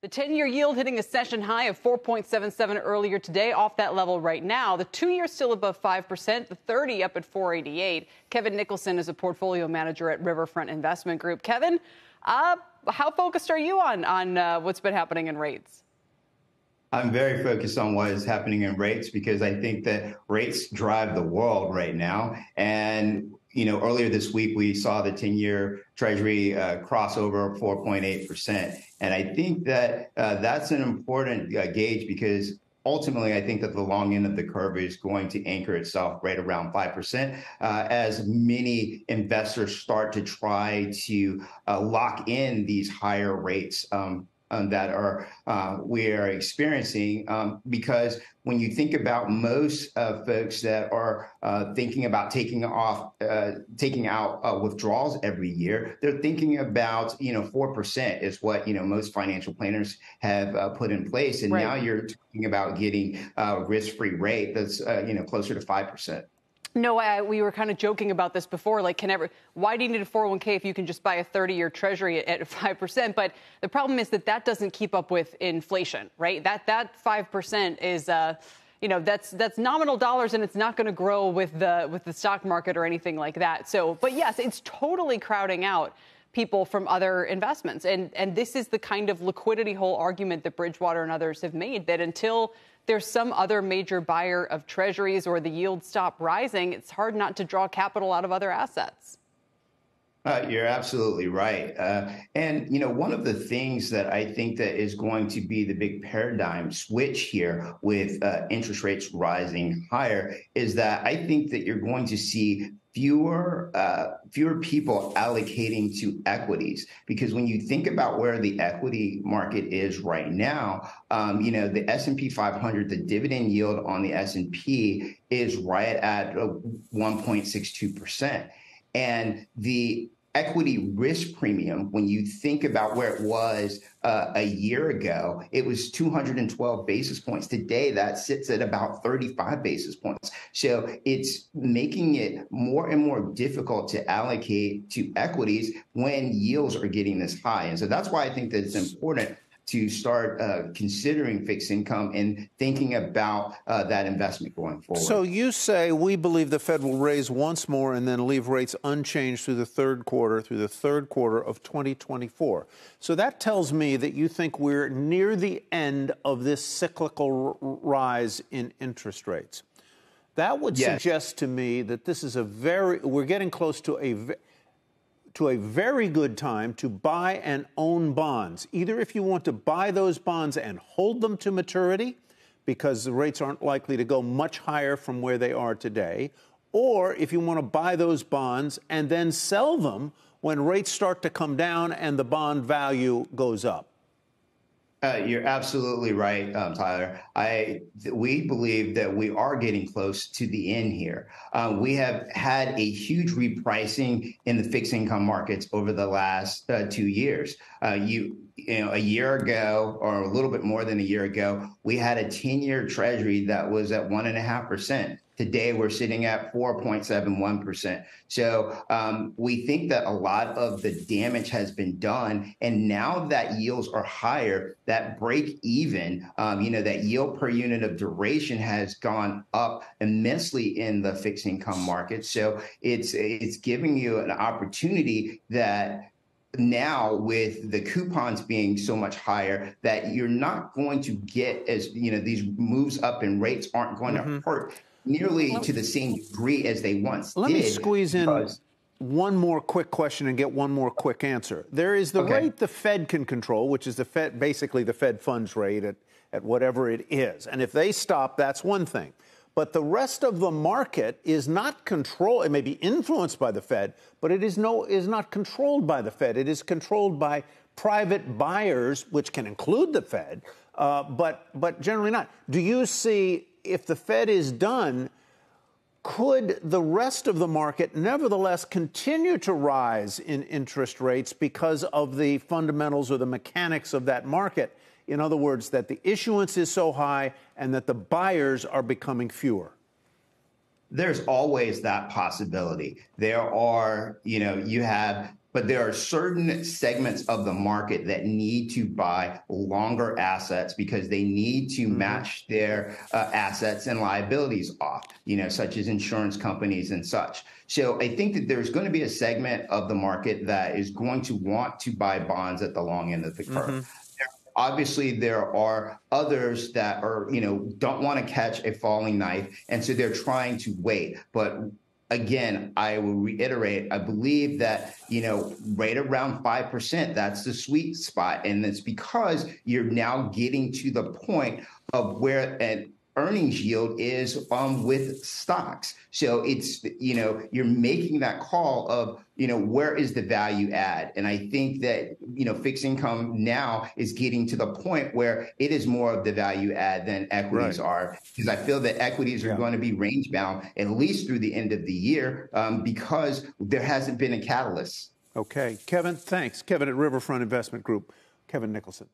The 10 year yield hitting a session high of 4.77 earlier today, off that level right now. The two year still above 5%, the 30 up at 488. Kevin Nicholson is a portfolio manager at Riverfront Investment Group. Kevin, uh, how focused are you on, on uh, what's been happening in rates? I'm very focused on what is happening in rates because I think that rates drive the world right now. And you know, earlier this week we saw the 10-year Treasury uh, cross over 4.8 percent, and I think that uh, that's an important uh, gauge because ultimately, I think that the long end of the curve is going to anchor itself right around 5%, uh, as many investors start to try to uh, lock in these higher rates. Um, that are uh, we are experiencing um, because when you think about most uh, folks that are uh, thinking about taking off uh, taking out uh, withdrawals every year they're thinking about you know 4% is what you know most financial planners have uh, put in place and right. now you're talking about getting a risk-free rate that's you know closer to 5% no, I, we were kind of joking about this before. Like, can ever, why do you need a 401k if you can just buy a 30 year treasury at, at 5%? But the problem is that that doesn't keep up with inflation, right? That, that 5% is, uh, you know, that's, that's nominal dollars and it's not going to grow with the, with the stock market or anything like that. So, but yes, it's totally crowding out people from other investments. And, and this is the kind of liquidity hole argument that Bridgewater and others have made that until there's some other major buyer of treasuries or the yields stop rising, it's hard not to draw capital out of other assets. Uh, you're absolutely right. Uh, and, you know, one of the things that I think that is going to be the big paradigm switch here with uh, interest rates rising higher is that I think that you're going to see fewer uh, fewer people allocating to equities because when you think about where the equity market is right now, um, you know the S and P 500, the dividend yield on the S and P is right at 1.62 percent, and the equity risk premium, when you think about where it was uh, a year ago, it was 212 basis points. Today, that sits at about 35 basis points. So it's making it more and more difficult to allocate to equities when yields are getting this high. And so that's why I think that it's important to start uh, considering fixed income and thinking about uh, that investment going forward. So you say we believe the Fed will raise once more and then leave rates unchanged through the third quarter, through the third quarter of 2024. So that tells me that you think we're near the end of this cyclical r- rise in interest rates. That would yes. suggest to me that this is a very, we're getting close to a to a very good time to buy and own bonds. Either if you want to buy those bonds and hold them to maturity, because the rates aren't likely to go much higher from where they are today, or if you want to buy those bonds and then sell them when rates start to come down and the bond value goes up. Uh, you're absolutely right, um, Tyler. I we believe that we are getting close to the end here. Uh, we have had a huge repricing in the fixed income markets over the last uh, two years. Uh, you you know, a year ago or a little bit more than a year ago, we had a 10-year Treasury that was at one and a half percent. Today, we're sitting at 4.71%. So um, we think that a lot of the damage has been done. And now that yields are higher, that break even, um, you know, that yield per unit of duration has gone up immensely in the fixed income market. So it's, it's giving you an opportunity that now with the coupons being so much higher that you're not going to get as you know these moves up in rates aren't going mm-hmm. to hurt nearly to the same degree as they once Let did. Let me squeeze in one more quick question and get one more quick answer. There is the okay. rate the Fed can control, which is the Fed, basically the Fed funds rate at, at whatever it is. And if they stop, that's one thing. But the rest of the market is not controlled. It may be influenced by the Fed, but it is no is not controlled by the Fed. It is controlled by private buyers, which can include the Fed, uh, but but generally not. Do you see if the Fed is done, could the rest of the market nevertheless continue to rise in interest rates because of the fundamentals or the mechanics of that market? In other words, that the issuance is so high and that the buyers are becoming fewer there's always that possibility. There are, you know, you have but there are certain segments of the market that need to buy longer assets because they need to mm-hmm. match their uh, assets and liabilities off, you know, such as insurance companies and such. So I think that there's going to be a segment of the market that is going to want to buy bonds at the long end of the curve. Mm-hmm obviously there are others that are you know don't want to catch a falling knife and so they're trying to wait but again, I will reiterate, I believe that, you know, right around 5%, that's the sweet spot. And it's because you're now getting to the point of where an earnings yield is um, with stocks. So it's, you know, you're making that call of, you know, where is the value add? And I think that, you know, fixed income now is getting to the point where it is more of the value add than equities right. are. Because I feel that equities are yeah. going to be range bound at least through the end of the year um, because there hasn't been a catalyst. Okay. Kevin, thanks. Kevin at Riverfront Investment Group. Kevin Nicholson.